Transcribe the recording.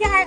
天还